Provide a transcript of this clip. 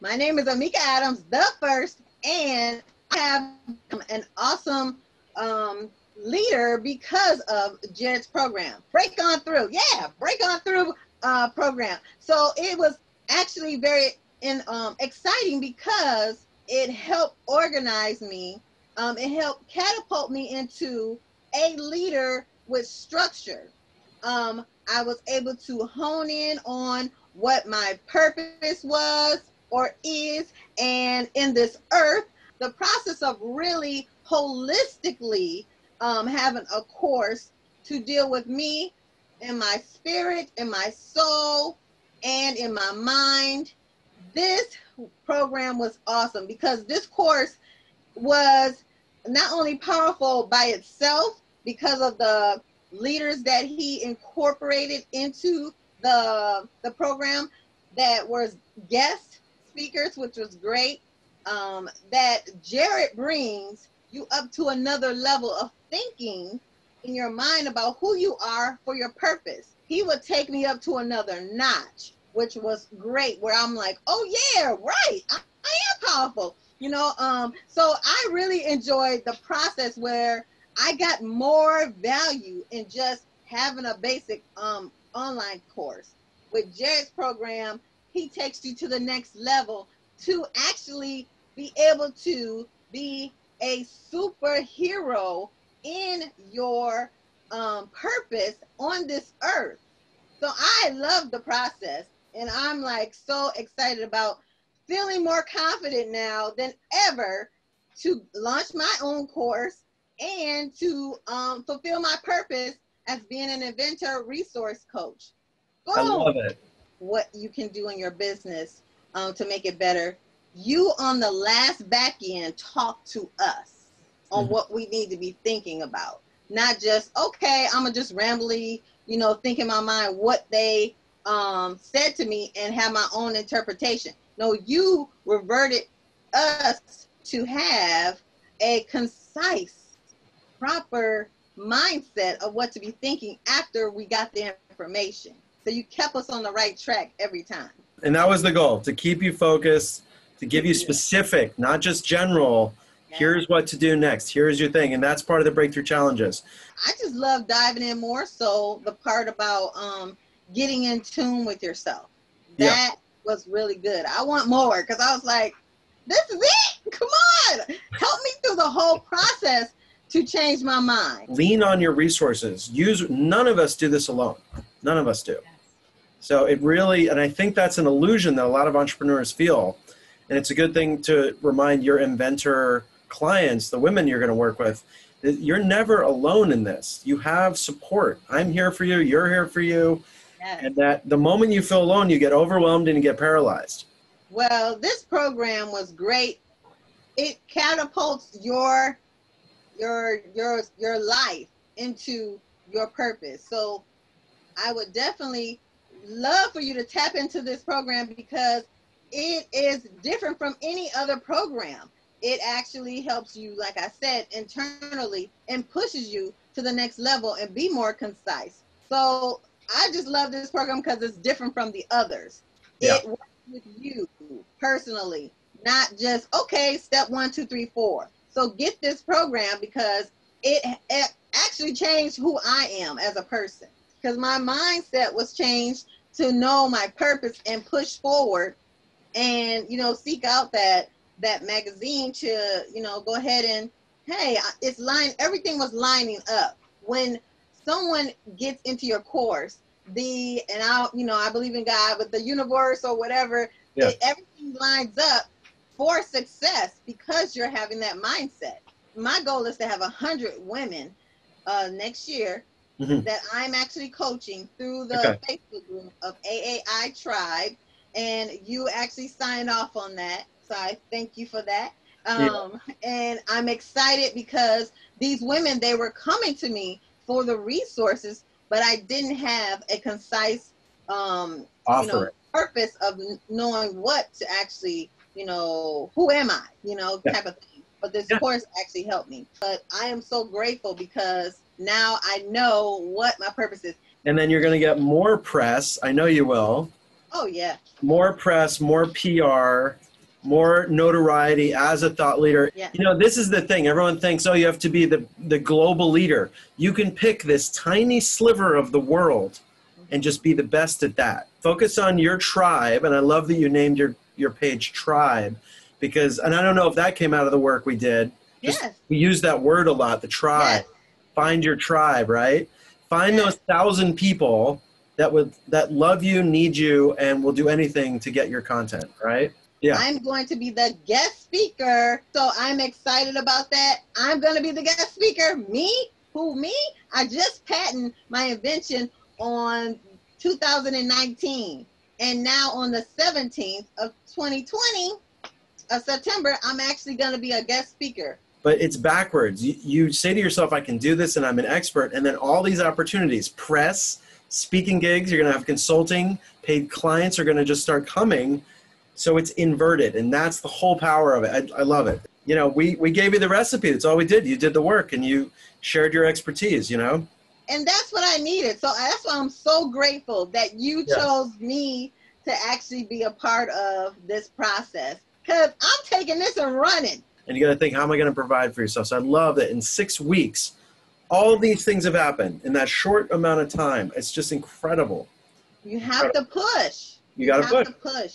My name is Amika Adams, the first, and I have an awesome um, leader because of Jared's program. Break on through, yeah, break on through uh, program. So it was actually very in, um, exciting because it helped organize me. Um, it helped catapult me into a leader with structure. Um, I was able to hone in on what my purpose was or is, and in this earth, the process of really holistically um, having a course to deal with me in my spirit, in my soul, and in my mind. This program was awesome because this course was not only powerful by itself because of the leaders that he incorporated into the the program that was guest speakers, which was great. Um, that Jared brings you up to another level of thinking in your mind about who you are for your purpose. He would take me up to another notch, which was great. Where I'm like, oh yeah, right, I, I am powerful. You know, um, so I really enjoyed the process where I got more value in just having a basic um, online course. With Jared's program, he takes you to the next level to actually be able to be a superhero in your um, purpose on this earth. So I love the process, and I'm like so excited about feeling more confident now than ever to launch my own course and to um, fulfill my purpose as being an inventor resource coach. Boom. I love it. What you can do in your business um, to make it better. You on the last back end talk to us on mm-hmm. what we need to be thinking about. Not just, okay, I'm going to just rambly, you know, think in my mind what they um, said to me and have my own interpretation. No, you reverted us to have a concise, proper mindset of what to be thinking after we got the information. So you kept us on the right track every time. And that was the goal to keep you focused, to give you specific, not just general. Here's what to do next. Here's your thing. And that's part of the breakthrough challenges. I just love diving in more so the part about um, getting in tune with yourself. That yeah was really good. I want more because I was like, this is it. Come on. Help me through the whole process to change my mind. Lean on your resources. Use none of us do this alone. None of us do. So it really, and I think that's an illusion that a lot of entrepreneurs feel. And it's a good thing to remind your inventor clients, the women you're going to work with, that you're never alone in this. You have support. I'm here for you. You're here for you. Yes. And that the moment you feel alone, you get overwhelmed and you get paralyzed. Well, this program was great. It catapults your your your your life into your purpose. So I would definitely love for you to tap into this program because it is different from any other program. It actually helps you, like I said, internally and pushes you to the next level and be more concise. So I just love this program because it's different from the others. Yeah. It works with you personally, not just okay, step one, two, three, four. So get this program because it, it actually changed who I am as a person. Because my mindset was changed to know my purpose and push forward, and you know seek out that that magazine to you know go ahead and hey, it's line. Everything was lining up when someone gets into your course, the and I, you know, I believe in God, but the universe or whatever, yeah. it, everything lines up for success because you're having that mindset. My goal is to have a hundred women uh, next year mm-hmm. that I'm actually coaching through the okay. Facebook group of AAI Tribe, and you actually signed off on that. So I thank you for that. Um, yeah. And I'm excited because these women, they were coming to me for the resources, but I didn't have a concise um, you know, purpose of knowing what to actually, you know, who am I, you know, yeah. type of thing. But this yeah. course actually helped me. But I am so grateful because now I know what my purpose is. And then you're going to get more press. I know you will. Oh yeah. More press, more PR, more notoriety as a thought leader. Yeah. You know, this is the thing. Everyone thinks, oh, you have to be the, the global leader. You can pick this tiny sliver of the world and just be the best at that. Focus on your tribe. And I love that you named your, your page tribe because, and I don't know if that came out of the work we did. Just, Yes. We use that word a lot, the tribe. Yes. Find your tribe, right? Find those thousand people that would that love you, need you, and will do anything to get your content, right? Yeah. I'm going to be the guest speaker. So I'm excited about that. I'm going to be the guest speaker. Me? Who, me? I just patented my invention on 2019. And now on the 17th of 2020 of September, I'm actually going to be a guest speaker. But it's backwards. You, you say to yourself, I can do this and I'm an expert. And then all these opportunities, press, speaking gigs, you're going to have consulting, paid clients are going to just start coming. So it's inverted. And that's the whole power of it. I, I love it. You know, we, we gave you the recipe. That's all we did. You did the work and you shared your expertise, you know? and that's what I needed. So that's why I'm so grateful that you Yeah. chose me to actually be a part of this process. Cause I'm taking this and running. And you got to think, how am I going to provide for yourself? So I love that in six weeks, all these things have happened in that short amount of time. It's just incredible. You have to push. You got to push. to push.